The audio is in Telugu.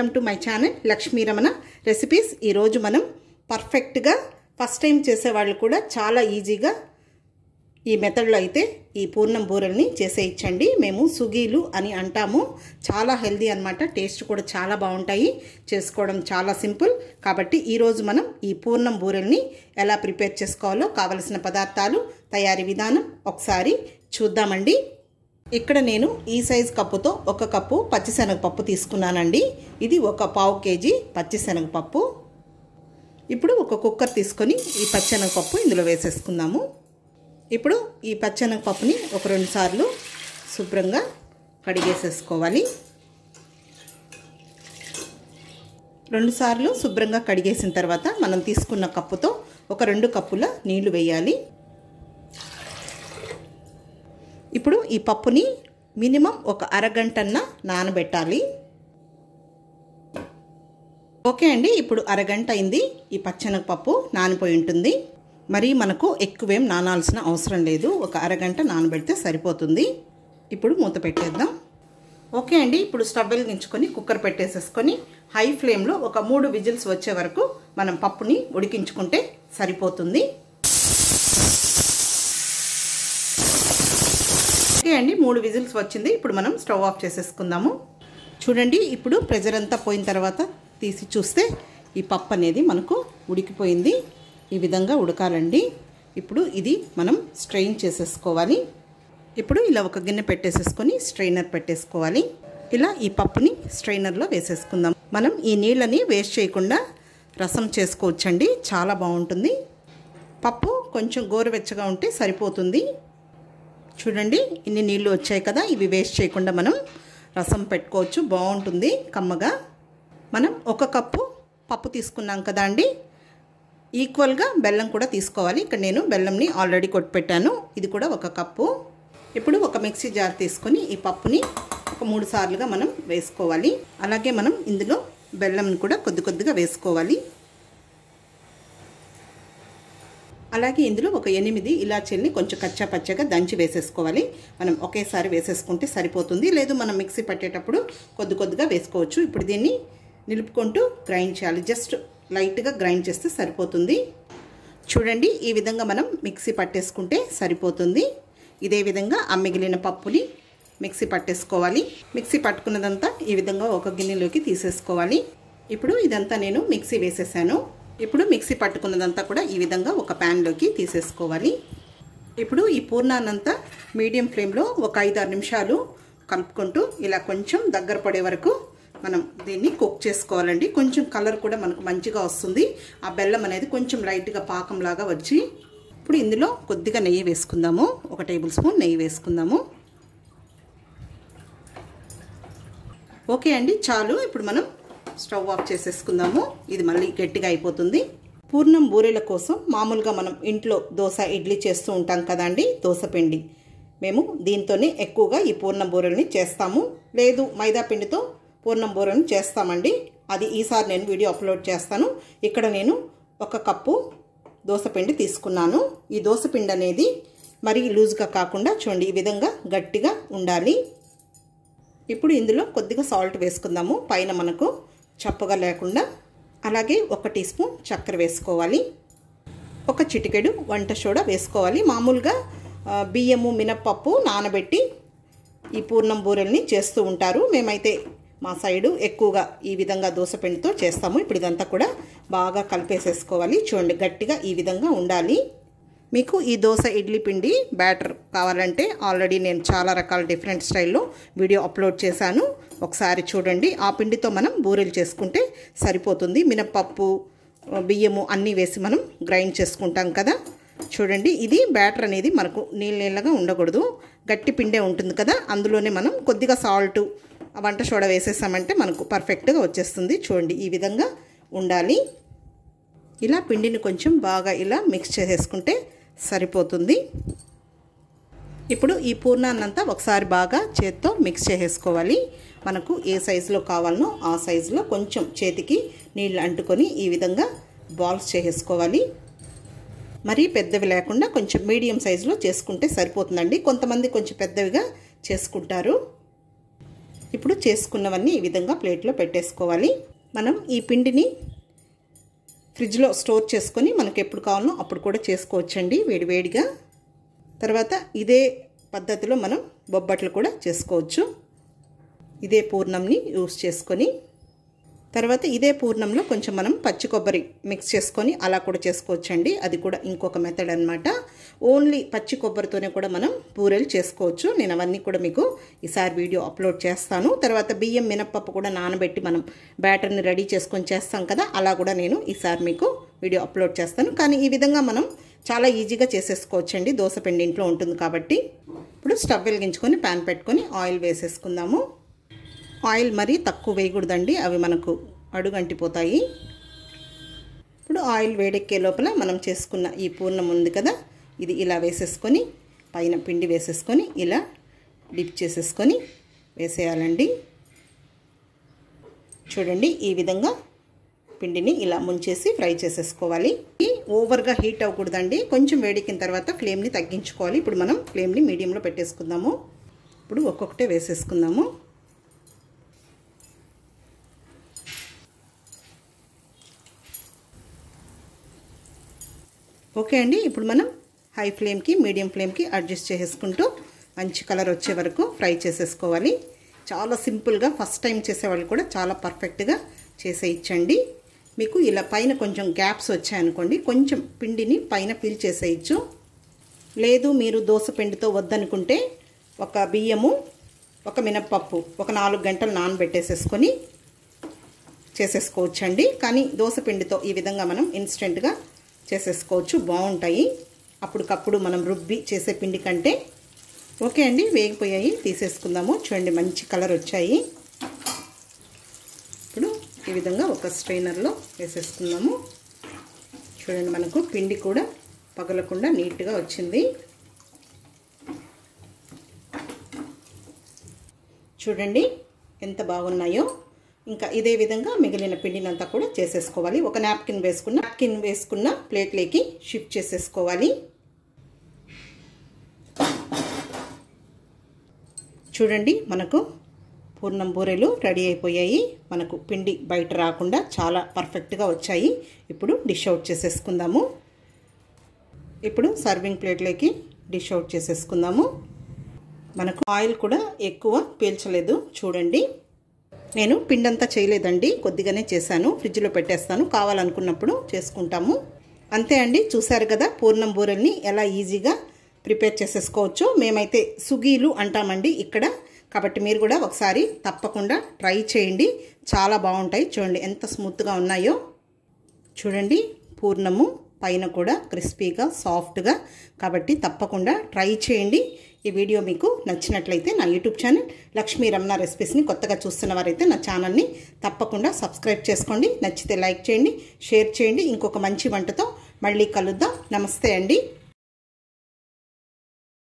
Welcome to my channel Lakshmi Ramana recipes ఈరోజు మనం పర్ఫెక్ట్గా ఫస్ట్ టైం చేసేవాళ్ళు కూడా చాలా ఈజీగా ఈ మెథడ్లో అయితే ఈ పూర్ణం బూరెల్ని చేసేయచ్చండి మేము సుగీలు అని అంటాము. చాలా హెల్దీ అనమాట టేస్ట్ కూడా చాలా బాగుంటాయి. చేసుకోవడం చాలా సింపుల్ కాబట్టి ఈరోజు మనం ఈ పూర్ణం బూరెల్ని ఎలా ప్రిపేర్ చేసుకోవాలో కావలసిన పదార్థాలు తయారీ విధానం ఒకసారి చూద్దామండి. ఇక్కడ నేను ఈ సైజ్ కప్పుతో ఒక కప్పు పచ్చిశనగపప్పు తీసుకున్నానండి. ఇది ఒక పావు కేజీ పచ్చిశనగపప్పు. ఇప్పుడు ఒక కుక్కర్ తీసుకొని ఈ పచ్చెనగపప్పు ఇందులో వేసేసుకుందాము. ఇప్పుడు ఈ పచ్చెనగపప్పుని ఒక రెండు సార్లు శుభ్రంగా కడిగేసేసుకోవాలి. రెండు సార్లు శుభ్రంగా కడిగేసిన తర్వాత మనం తీసుకున్న కప్పుతో ఒక రెండు కప్పుల నీళ్ళు వేయాలి. ఇప్పుడు ఈ పప్పుని మినిమం ఒక అరగంటన్న నానబెట్టాలి. ఓకే అండి ఇప్పుడు అరగంట అయింది. ఈ పచ్చెనగపప్పు నానిపోయి ఉంటుంది. మరి మనకు ఎక్కువేం నానాల్సిన అవసరం లేదు. ఒక అరగంట నానబెడితే సరిపోతుంది. ఇప్పుడు మూత పెట్టేద్దాం. ఓకే అండి ఇప్పుడు స్టవ్ వెలిగించుకొని కుక్కర్ పెట్టేసేసుకొని హై ఫ్లేమ్లో ఒక మూడు విజిల్స్ వచ్చే వరకు మనం పప్పుని ఉడికించుకుంటే సరిపోతుంది. ఓకే అండి మూడు విజిల్స్ వచ్చింది. ఇప్పుడు మనం స్టవ్ ఆఫ్ చేసేసుకుందాము. చూడండి ఇప్పుడు ప్రెజర్ అంతా పోయిన తర్వాత తీసి చూస్తే ఈ పప్పు అనేది మనకు ఉడికిపోయింది. ఈ విధంగా ఉడకాలండి. ఇప్పుడు ఇది మనం స్ట్రెయిన్ చేసేసుకోవాలి. ఇప్పుడు ఇలా ఒక గిన్నె పెట్టేసేసుకొని స్ట్రైనర్ పెట్టేసుకోవాలి. ఇలా ఈ పప్పుని స్ట్రైనర్లో వేసేసుకుందాం. మనం ఈ నీళ్ళని వేస్ట్ చేయకుండా రసం చేసుకోవచ్చండి. చాలా బాగుంటుంది. పప్పు కొంచెం గోరువెచ్చగా ఉంటే సరిపోతుంది. చూడండి ఇన్ని నీళ్ళు వచ్చాయి కదా ఇవి వేస్ట్ చేయకుండా మనం రసం పెట్టుకోవచ్చు. బాగుంటుంది కమ్మగా. మనం ఒక కప్పు పప్పు తీసుకున్నాం కదా అండి. ఈక్వల్గా బెల్లం కూడా తీసుకోవాలి. ఇక్కడ నేను బెల్లంని ఆల్రెడీ కొట్టిపెట్టాను ఇది కూడా ఒక కప్పు. ఇప్పుడు ఒక మిక్సీ జార్ తీసుకొని ఈ పప్పుని ఒక మూడు సార్లుగా మనం వేసుకోవాలి. అలాగే మనం ఇందులో బెల్లంని కూడా కొద్ది కొద్దిగా వేసుకోవాలి. అలాగే ఇందులో ఒక ఎనిమిది ఇలాచీల్ని కొంచెం కచ్చా పచ్చగా దంచి వేసేసుకోవాలి. మనం ఒకేసారి వేసేసుకుంటే సరిపోతుంది. లేదు మనం మిక్సీ పట్టేటప్పుడు కొద్ది కొద్దిగా వేసుకోవచ్చు. ఇప్పుడు దీన్ని నిలుపుకుంటూ గ్రైండ్ చేయాలి. జస్ట్ లైట్గా గ్రైండ్ చేస్తే సరిపోతుంది. చూడండి ఈ విధంగా మనం మిక్సీ పట్టేసుకుంటే సరిపోతుంది. ఇదే విధంగా ఆ మిగిలిన పప్పుని మిక్సీ పట్టేసుకోవాలి. మిక్సీ పట్టుకున్నదంతా ఈ విధంగా ఒక గిన్నెలోకి తీసేసుకోవాలి. ఇప్పుడు ఇదంతా నేను మిక్సీ వేసేసాను. ఇప్పుడు మిక్సీ పట్టుకున్నదంతా కూడా ఈ విధంగా ఒక ప్యాన్లోకి తీసేసుకోవాలి. ఇప్పుడు ఈ పూర్ణాన్నంతా మీడియం ఫ్లేమ్లో ఒక ఐదారు నిమిషాలు కలుపుకుంటూ ఇలా కొంచెం దగ్గర పడే వరకు మనం దీన్ని కుక్ చేసుకోవాలండి. కొంచెం కలర్ కూడా మనకు మంచిగా వస్తుంది. ఆ బెల్లం అనేది కొంచెం లైట్గా పాకంలాగా వచ్చి ఇప్పుడు ఇందులో కొద్దిగా నెయ్యి వేసుకుందాము. ఒక టేబుల్ స్పూన్ నెయ్యి వేసుకుందాము. ఓకే అండి చాలు. ఇప్పుడు మనం స్టవ్ ఆఫ్ చేసేసుకుందాము. ఇది మళ్ళీ గట్టిగా అయిపోతుంది. పూర్ణం బూరెల కోసం మామూలుగా మనం ఇంట్లో దోశ ఇడ్లీ చేస్తూ ఉంటాం కదండి దోశ పిండి. మేము దీంతోనే ఎక్కువగా ఈ పూర్ణం బూరెల్ని చేస్తాము. లేదు మైదా పిండితో పూర్ణం బూరెని చేస్తామండి. అది ఈసారి నేను వీడియో అప్లోడ్ చేస్తాను. ఇక్కడ నేను ఒక కప్పు దోశపిండి తీసుకున్నాను. ఈ దోశపిండి అనేది మరీ లూజ్గా కాకుండా చూడండి ఈ విధంగా గట్టిగా ఉండాలి. ఇప్పుడు ఇందులో కొద్దిగా సాల్ట్ వేసుకుందాము. పైన మనకు చప్పగా లేకుండా అలాగే ఒక టీ స్పూన్ చక్కెర వేసుకోవాలి. ఒక చిటికెడు వంట సోడా వేసుకోవాలి. మామూలుగా బియ్యము మినప్పప్పు నానబెట్టి ఈ పూర్ణం బూరెల్ని చేస్తూ ఉంటారు. మేమైతే మా సైడు ఎక్కువగా ఈ విధంగా దోశపిండితో చేస్తాము. ఇప్పుడు ఇదంతా కూడా బాగా కలిపేసేసుకోవాలి. చూడండి గట్టిగా ఈ విధంగా ఉండాలి. మీకు ఈ దోశ ఇడ్లీ పిండి బ్యాటర్ కావాలంటే ఆల్రెడీ నేను చాలా రకాల డిఫరెంట్ స్టైల్లో వీడియో అప్లోడ్ చేశాను. ఒకసారి చూడండి. ఆ పిండితో మనం బూరెలు చేసుకుంటే సరిపోతుంది. మినప్పప్పు బియ్యము అన్నీ వేసి మనం గ్రైండ్ చేసుకుంటాం కదా. చూడండి. ఇది బ్యాటర్ అనేది మనకు నీళ్ళ నీళ్ళగా ఉండకూడదు. గట్టి పిండే ఉంటుంది కదా. అందులోనే మనం కొద్దిగా సాల్ట్ వంట సోడా వేసేసామంటే మనకు పర్ఫెక్ట్గా వచ్చేస్తుంది. చూడండి. ఈ విధంగా ఉండాలి. ఇలా పిండిని కొంచెం బాగా ఇలా మిక్స్ చేసేసుకుంటే సరిపోతుంది. ఇప్పుడు ఈ పూర్ణాన్నంతా ఒకసారి బాగా చేత్తో మిక్స్ చేసేసుకోవాలి. మనకు ఏ సైజులో కావాలనో ఆ సైజులో కొంచెం చేతికి నీళ్ళు అంటుకొని ఈ విధంగా బాల్స్ చేసేసుకోవాలి. మరీ పెద్దవి లేకుండా కొంచెం మీడియం సైజులో చేసుకుంటే సరిపోతుందండి. కొంతమంది కొంచెం పెద్దవిగా చేసుకుంటారు. ఇప్పుడు చేసుకున్నవన్నీ ఈ విధంగా ప్లేట్లో పెట్టేసుకోవాలి. మనం ఈ పిండిని ఫ్రిడ్జ్లో స్టోర్ చేసుకొని మనకు ఎప్పుడు కావాలో అప్పుడు కూడా చేసుకోవచ్చండి వేడివేడిగా తర్వాత ఇదే పద్ధతిలో మనం బొబ్బట్లు కూడా చేసుకోవచ్చు. ఇదే పూర్ణంని యూస్ చేసుకొని తర్వాత ఇదే పూర్ణంలో కొంచెం మనం పచ్చి కొబ్బరి మిక్స్ చేసుకొని అలా కూడా చేసుకోవచ్చండి. అది కూడా ఇంకొక మెథడ్ అనమాట ఓన్లీ పచ్చి కొబ్బరితోనే కూడా మనం పూరెలు చేసుకోవచ్చు. నేను అవన్నీ కూడా మీకు ఈసారి వీడియో అప్లోడ్ చేస్తాను. తర్వాత బియ్యం మినప్పప్పు కూడా నానబెట్టి మనం బ్యాటర్ని రెడీ చేసుకొని చేస్తాం కదా అలా కూడా నేను ఈసారి మీకు వీడియో అప్లోడ్ చేస్తాను. కానీ ఈ విధంగా మనం చాలా ఈజీగా చేసేసుకోవచ్చండి. దోశ పిండి ఇంట్లో ఉంటుంది కాబట్టి. ఇప్పుడు స్టవ్ వెలిగించుకొని ప్యాన్ పెట్టుకొని ఆయిల్ వేసేసుకుందాము. ఆయిల్ మరీ తక్కువ వేయకూడదండి. అవి మనకు అడుగంటిపోతాయి. ఇప్పుడు ఆయిల్ వేడెక్కే లోపల మనం చేసుకున్న ఈ పూర్ణం ఉంది కదా ఇది ఇలా వేసేసుకొని పైన పిండి వేసేసుకొని ఇలా డిప్ చేసేసుకొని వేసేయాలండి. చూడండి ఈ విధంగా పిండిని ఇలా ముంచేసి ఫ్రై చేసేసుకోవాలి. ఓవర్గా హీట్ అవ్వకూడదండి. కొంచెం వేడికిన తర్వాత ఫ్లేమ్ని తగ్గించుకోవాలి. ఇప్పుడు మనం ఫ్లేమ్ని మీడియంలో పెట్టేసుకుందాము. ఇప్పుడు ఒక్కొక్కటే వేసేసుకుందాము. ఓకే అండి. ఇప్పుడు మనం హై ఫ్లేమ్కి మీడియం ఫ్లేమ్కి అడ్జస్ట్ చేసేసుకుంటూ మంచి కలర్ వచ్చే వరకు ఫ్రై చేసేసుకోవాలి. చాలా సింపుల్గా ఫస్ట్ టైం చేసేవాళ్ళు కూడా చాలా పర్ఫెక్ట్గా చేసేయచ్చండి. మీకు ఇలా పైన కొంచెం గ్యాప్స్ వచ్చాయనుకోండి కొంచెం పిండిని పైన ఫిల్ చేసేయచ్చు. లేదు మీరు దోశ పిండితో వద్దనుకుంటే ఒక బియ్యము ఒక మినప్పప్పు ఒక నాలుగు గంటలు నానబెట్టేసేసుకొని చేసేసుకోవచ్చండి. కానీ దోశ పిండితో ఈ విధంగా మనం ఇన్స్టెంట్గా చేసేసుకోవచ్చు బాగుంటాయి. అప్పటికప్పుడు మనం రుబ్బి చేసే పిండి కంటే. ఓకే అండి వేగిపోయాయి తీసేసుకుందాము. చూడండి మంచి కలర్ వచ్చాయి. ఈ విధంగా ఒక స్ట్రైనర్లో వేసేసుకుందాము చూడండి మనకు పిండి కూడా పగలకుండా నీట్గా వచ్చింది. చూడండి ఎంత బాగున్నాయో. ఇంకా ఇదే విధంగా మిగిలిన పిండినంతా కూడా చేసేసుకోవాలి. ఒక నాప్కిన్ వేసుకున్న నాప్కిన్ వేసుకున్న ప్లేట్లోకి షిఫ్ట్ చేసేసుకోవాలి. చూడండి మనకు పూర్ణం బూరెలు రెడీ అయిపోయాయి. మనకు పిండి బయట రాకుండా చాలా పర్ఫెక్ట్గా వచ్చాయి. ఇప్పుడు డిష్ అవుట్ చేసేసుకుందాము. ఇప్పుడు సర్వింగ్ ప్లేట్లోకి డిష్ అవుట్ చేసేసుకుందాము. మనకు ఆయిల్ కూడా ఎక్కువ పీల్చలేదు. చూడండి. నేను పిండంతా చేయలేదండి. కొద్దిగానే చేశాను. ఫ్రిడ్జ్లో పెట్టేస్తాను. కావాలనుకున్నప్పుడు చేసుకుంటాము. అంతే అండి. చూశారు కదా పూర్ణం బూరెల్ని ఎలా ఈజీగా ప్రిపేర్ చేసేసుకోవచ్చు. మేమైతే సుగీలు అంటామండి. ఇక్కడ కాబట్టి మీరు కూడా ఒకసారి తప్పకుండా ట్రై చేయండి. చాలా బాగుంటాయి. చూడండి ఎంత స్మూత్గా ఉన్నాయో. చూడండి పూర్ణము పైన కూడా క్రిస్పీగా సాఫ్ట్గా. కాబట్టి తప్పకుండా ట్రై చేయండి. ఈ వీడియో మీకు నచ్చినట్లయితే నా యూట్యూబ్ ఛానల్ లక్ష్మీ రమణ రెసిపీస్ని కొత్తగా చూస్తున్న వారైతే నా ఛానల్ని తప్పకుండా సబ్స్క్రైబ్ చేసుకోండి. నచ్చితే లైక్ చేయండి షేర్ చేయండి. ఇంకొక మంచి వంటతో మళ్ళీ కలుద్దాం. నమస్తే అండి.